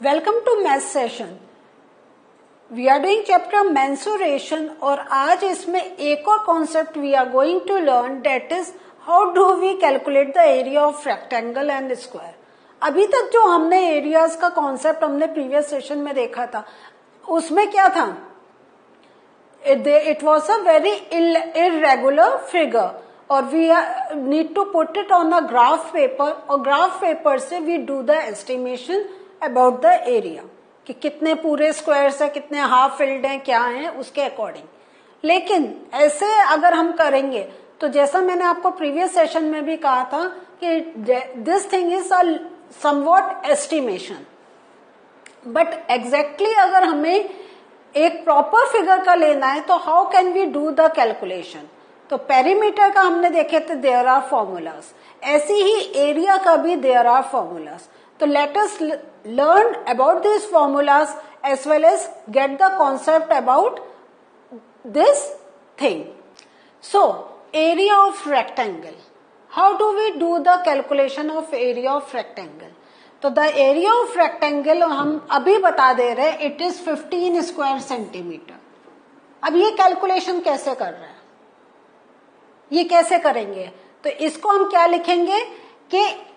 Hello to math session we are doing chapter mensuration और आज इसमें एक और concept we are going to learn that is how do we calculate the area of rectangle and square अभी तक जो हमने एरियाज़ का कॉन्सेप्ट हमने प्रीवियस सेशन में देखा था, उसमें क्या था? It was a very irregular figure और we need to put it on a graph paper और ग्राफ पेपर से we do the estimation about the area कि कितने पूरे स्क्वायर्स है, कितने हाफ़ फिल्ड हैं, क्या हैं, उसके अकॉर्डिंग लेकिन ऐसे अगर हम करेंगे तो जैसा मैंने आपको प्रीवियस सेशन में भी कहा था कि this thing is a somewhat estimation but exactly अगर हमें एक प्रॉपर फिगर का लेना है तो how can we do the calculation तो पेरीमीटर का हमने देखे थे देयर आर फॉर्मूलाज ऐसी ही एरिया का भी देयर आर फॉर्मूलाज तो let us learn about this formulas as well as get the concept about this thing so area of rectangle how do we do the calculation of area of rectangle तो the area of rectangle हम अभी बता दे रहे it is 15 square centimetre अब ये calculation कैसे कर रहे हैं? ये कैसे करेंगे? तो इसको हम क्या लिखेंगे? कि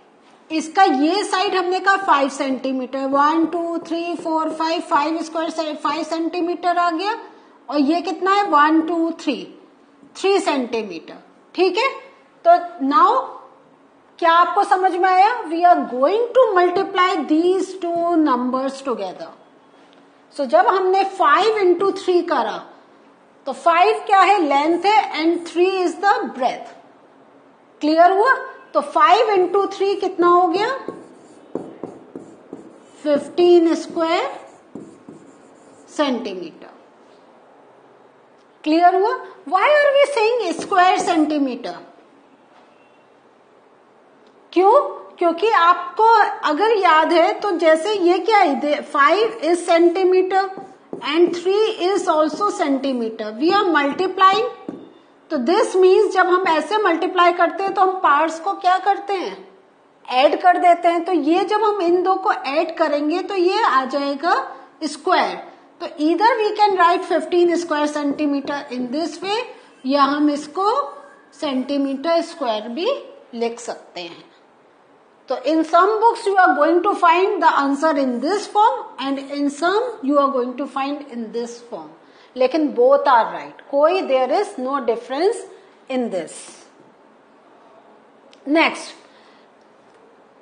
इसका ये साइड हमने कहा five centimetre one two three four five five square five centimetre आ गया। और ये कितना है? One two three three centimetre ठीक है? तो नाउ क्या आपको समझ में आया? We are going to multiply these two numbers together so जब हमने फाइव इंटू थ्री करा तो फाइव क्या है? लेंथ है and three is the breadth clear हुआ? तो फाइव इंटू थ्री कितना हो गया? फिफ्टीन स्क्वायर सेंटीमीटर क्लियर हुआ? Why are we saying square centimetre क्यों? क्योंकि आपको अगर याद है तो जैसे ये क्या है? Five is centimetre and three is also centimetre we are multiplying तो दिस मीन्स जब हम ऐसे मल्टीप्लाई करते हैं तो हम पार्ट्स को क्या करते हैं? ऐड कर देते हैं। तो ये जब हम इन दो को ऐड करेंगे तो ये आ जाएगा स्क्वायर तो इधर we can write 15 square centimetre in this way या हम इसको सेंटीमीटर स्क्वायर भी लिख सकते हैं। तो in some books you are going to find the answer in this form and in some you are going to find in this form. लेकिन both are right कोई there is no difference in this next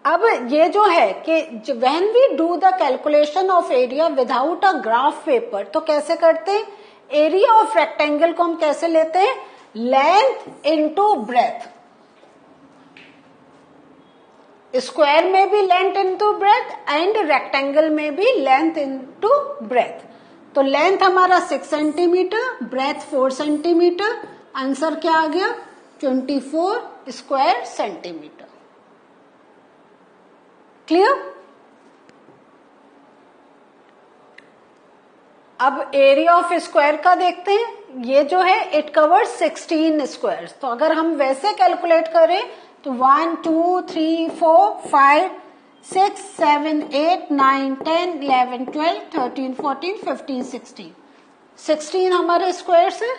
अब ये जो है कि when we do the calculation of area without a graph paper तो कैसे करते हैं? एरिया ऑफ़ रेक्टेंगल को हम कैसे लेते हैं? लेंथ इंटू ब्रेथ स्क्वायर में भी length into breadth and rectangle में भी लेंथ इंटू ब्रेथ तो लेंथ हमारा six centimetre, breadth four centimetre, answer क्या आ गया? Twenty four square centimetre. Clear? अब एरिया ऑफ़ स्क्वायर का देखते हैं। ये जो है इट कवर सिक्सटीन स्क्वायर तो अगर हम वैसे कैलकुलेट करें तो one two three four five six, seven, eight, nine, ten, eleven, twelve, thirteen, fourteen, fifteen, sixteen. Sixteen हमारे स्क्वायर है।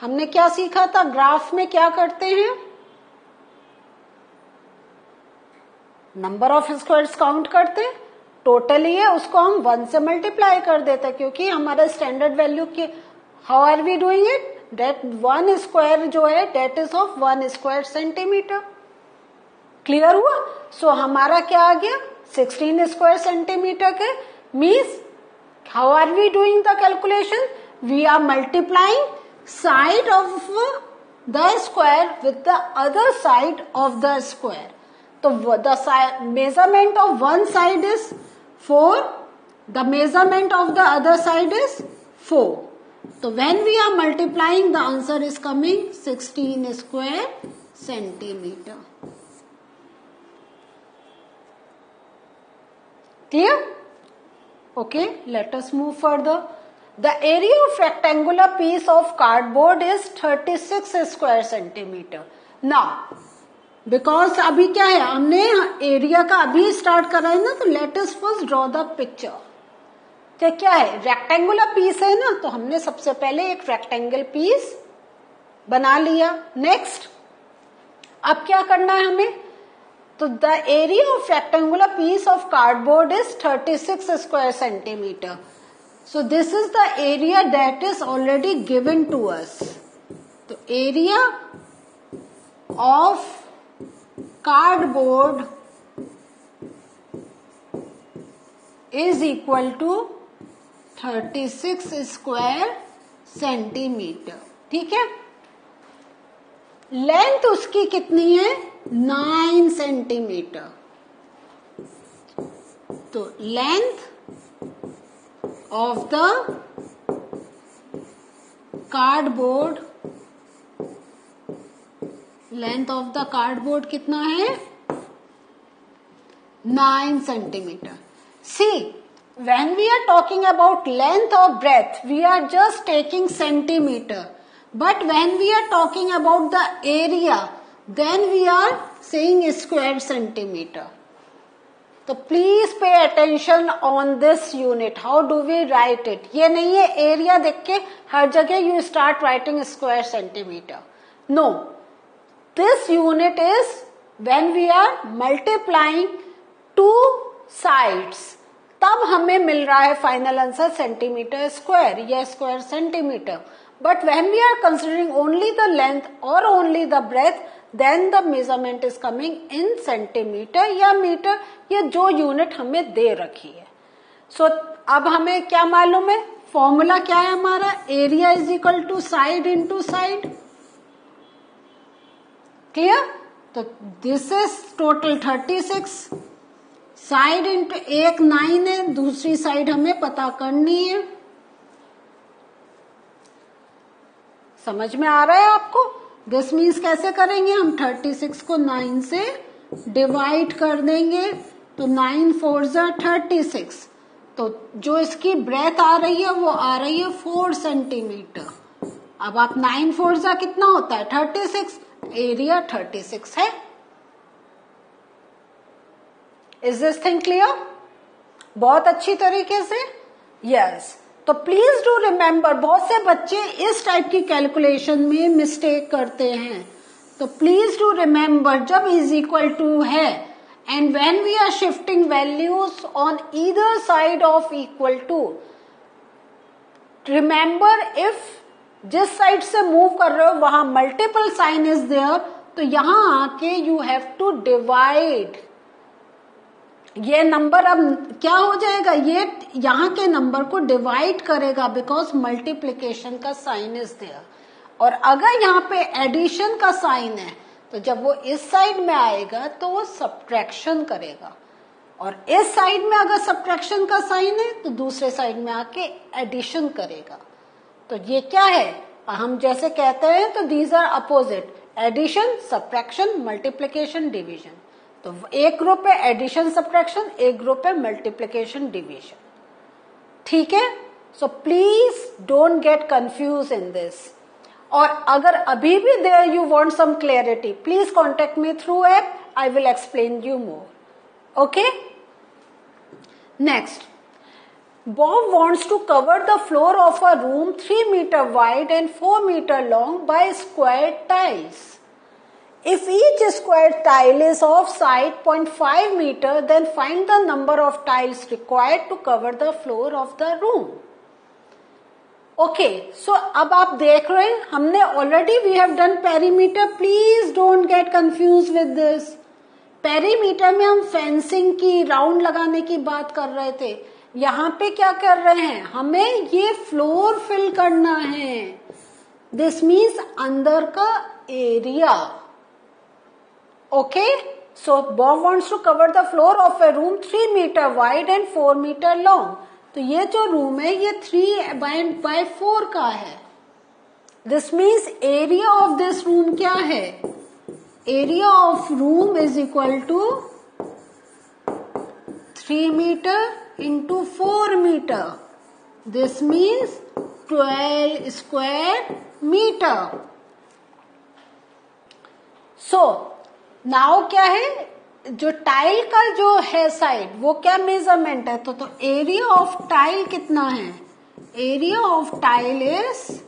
हमने क्या सीखा था? ग्राफ में क्या करते हैं? नंबर ऑफ़ स्क्वायर्स काउंट करते टोटल ही है, उसको हम वन से मल्टीप्लाई कर देते क्योंकि हमारा स्टैंडर्ड वैल्यू की how are we doing it that one square जो है that is of one square centimetre clear हुआ? सो so, हमारा क्या आ गया? 16 स्क्वायर सेंटीमीटर के means how are we doing the calculation we are multiplying side of the square with the other side of the square तो the measurement of one side is four the measurement of the other side is four तो when we are multiplying the answer is coming 16 square centimetre Clear? Okay, let us move further. The area of rectangular piece of cardboard is 36 square centimeter. Now, because अभी क्या है हमने area का अभी start करा है ना तो let us first draw the picture तो क्या है रेक्टेंगुलर पीस है ना तो हमने सबसे पहले एक रेक्टेंगल पीस बना लिया नेक्स्ट अब क्या करना है हमें तो the area of rectangular piece of cardboard is 36 square centimetre so this is the area that is already given to us तो area of cardboard is equal to 36 square centimetre ठीक है? लेंथ उसकी कितनी है? 9 सेंटीमीटर। तो length of the cardboard. Length of the cardboard कितना है? Nine centimetre. See when we are talking about length of breadth we are just taking centimetre but when we are talking about the area then we are saying square centimetre तो please pay attention on this unit how do we write it ये नहीं है area देख के हर जगह you start writing square centimetre no this unit is when we are multiplying two sides. तब हमें मिल रहा है फाइनल आंसर सेंटीमीटर स्क्वायर या square centimetre but when we are considering only the length और only the breadth then the measurement is coming in centimetre या metre या जो यूनिट हमें दे रखी है. सो so, अब हमें क्या मालूम है? फॉर्मूला क्या है हमारा? Area is equal to side into side clear तो this is total thirty six side into एक नाइन है, दूसरी साइड हमें पता करनी है। समझ में आ रहा है आपको? दिस मीन्स कैसे करेंगे हम? थर्टी सिक्स को नाइन से डिवाइड कर देंगे तो नाइन फोर जार थर्टी सिक्स। तो जो इसकी ब्रेथ आ रही है, वो आ रही है फोर सेंटीमीटर। अब आप नाइन फोर जा कितना होता है? Thirty six? एरिया 36 है। इज़ दिस थिंग क्लियर बहुत अच्छी तरीके से? Yes yes. तो प्लीज़ डू रिमेम्बर बहुत से बच्चे इस टाइप की कैलकुलेशन में मिस्टेक करते हैं। तो प्लीज़ डू रिमेम्बर जब इज़ इक्वल टू है and when we are shifting values on either side of equal to remember if जिस साइड से मूव कर रहे हो, वहाँ मल्टीपल साइन इज़ देयर तो यहाँ आके यू हैव टू डिवाइड ये नंबर अब क्या हो जाएगा? ये यहाँ के नंबर को डिवाइड करेगा बिकॉज़ मल्टीप्लीकेशन का साइन इज़ देयर और अगर यहाँ पे एडिशन का साइन है तो जब वो इस साइड में आएगा तो वो सब्ट्रैक्शन करेगा। और इस साइड में अगर सब्ट्रैक्शन का साइन है तो दूसरे साइड में आके एडिशन करेगा। तो ये क्या है? हम जैसे कहते हैं तो these are opposite addition subtraction multiplication division तो एक ग्रुप है एडिशन सब्ट्रैक्शन एक ग्रुप है मल्टीप्लीकेशन डिवीज़न ठीक है? So please don't get confuse in this और अगर अभी भी there you want some clarity please contact me through app I will explain you more okay next Bob wants to cover the floor of a room 3 meter wide and 4 meter long by square tiles. If each square tile is of side 0.5 meter, then find the number of tiles required to cover the floor of the room. Okay so अब आप देख रहे हैं हमने already we have done perimeter please don't get confuse with this perimeter में हम fencing की round लगाने की बात कर रहे थे। यहाँ पे क्या कर रहे हैं? हमें ये फ्लोर फिल करना है। दिस मीन्स अंदर का area okay so Bob wants to cover the floor of a room three metre wide and four metre long तो ये जो रूम है ये थ्री बाय बाय फोर का है this means area of this room क्या है area of room is equal to three metre into 4 meter. This means 12 square meter. So, now क्या है जो टाइल का जो है साइड वो क्या मेज़रमेंट है तो तो एरिया ऑफ़ टाइल कितना है area of tile is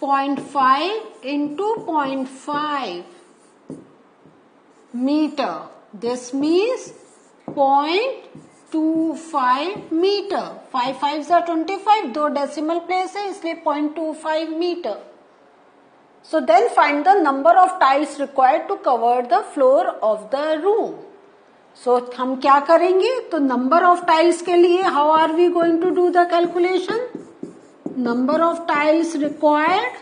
point five into point 0.5 into 0.5 meter. This means 0.25 meter. 5 5 are 25. दो डेसिमल प्लेस है, इसलिए 0.25 meter. So then find the number of tiles required to cover the floor of the room. So हम क्या करेंगे तो number of tiles के लिए how are we going to do the calculation? number of tiles required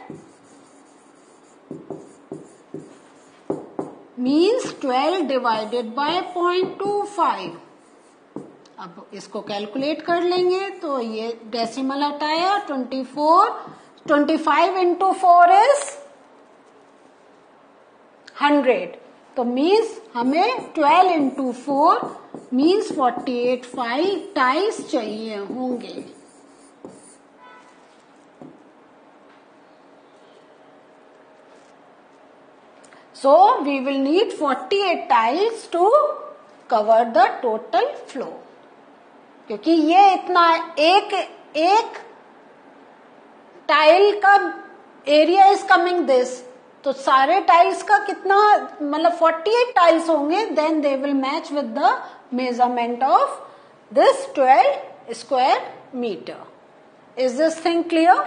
means 12 divided by 0.25 अब इसको calculate कर लेंगे तो ये डेसिमल हटाया 24 25 इंटू फोर इज़ 100 तो मीन्स हमें 12 into four means 48 five tiles चाहिए होंगे। So, we will need 48 tiles to cover the total floor. क्योंकि ये इतना एक एक टाइल का एरिया इज़ कमिंग दिस तो सारे टाइल्स का कितना मतलब 48 टाइल्स होंगे then they will match with the measurement of this 12 square metre is this thing clear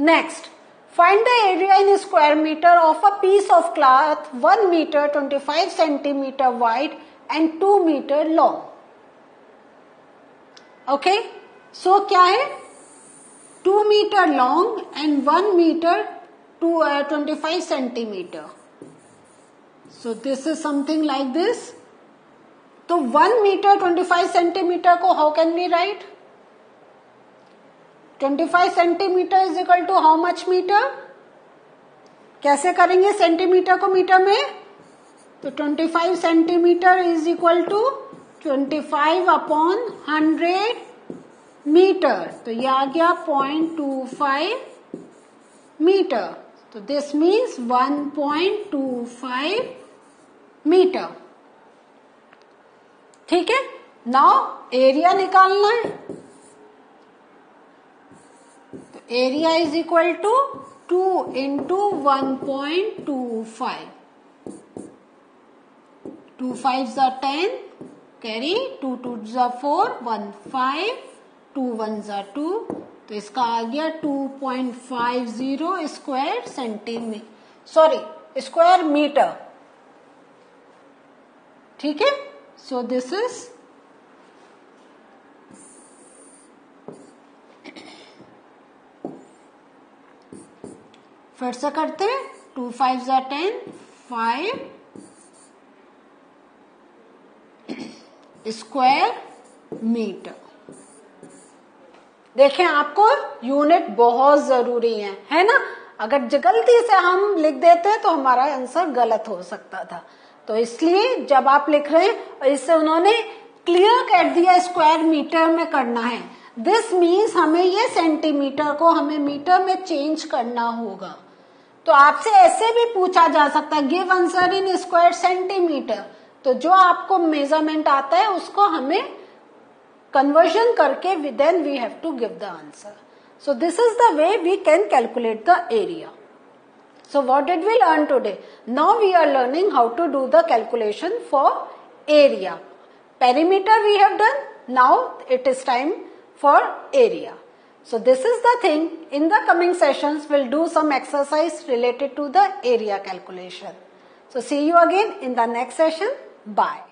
next find the area in square metre of a piece of cloth 1 metre 25 centimetre wide and two metre long okay so क्या है? Two metre long and one metre to uh, 25 centimeter. So this is something like this. तो 1 meter 25 centimeter को how can we write? 25 centimetre is equal to how much metre कैसे करेंगे centimetre को metre में तो 25 centimetre is equal to 25 upon 100 metre तो ये आ गया 0.25 मीटर तो दिस मीन्स 1.25 मीटर ठीक है? नाउ एरिया निकालना है। तो area is equal to two into one point two five two five ज टेन कैरी टू टू ज़ोर वन फाइव टू वन जो टू तो इसका आ गया 2.50 square centimeter sorry square meter ठीक है? सो दिस इज़ फिर से करते हैं टू फाइव जा टेन फाइव स्क्वायर मीटर देखें, आपको यूनिट बहुत ज़रूरी है है ना? अगर गलती से हम लिख देते तो हमारा आंसर गलत हो सकता था। तो इसलिए जब आप लिख रहे हैं इससे उन्होंने क्लियर कर दिया स्क्वायर मीटर में करना है दिस मीन्स हमें ये सेंटीमीटर को हमें मीटर में चेंज करना होगा। तो आपसे ऐसे भी पूछा जा सकता है give answer in square centimeter तो जो आपको मेज़रमेंट आता है, उसको हमें कन्वर्जन करके within we have to give the answer so this is the way we can calculate the area so what did we learn today now we are learning how to do the calculation for area perimeter we have done now it is time for area so this is the thing in the coming session will do some exercise related to the area calculation so see you again in the next session bye